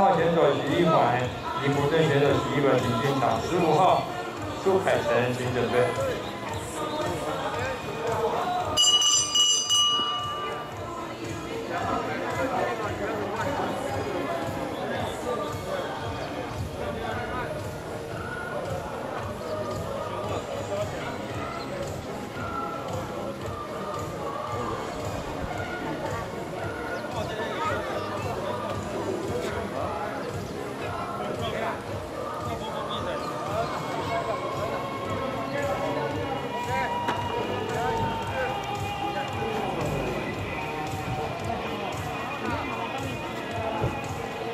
号选手徐一怀，李福镇选手徐一文请进场。十五号苏凯成请准备。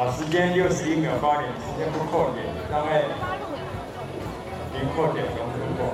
好，时间六十一秒八零，时间不扣点，大概零扣点。能不能过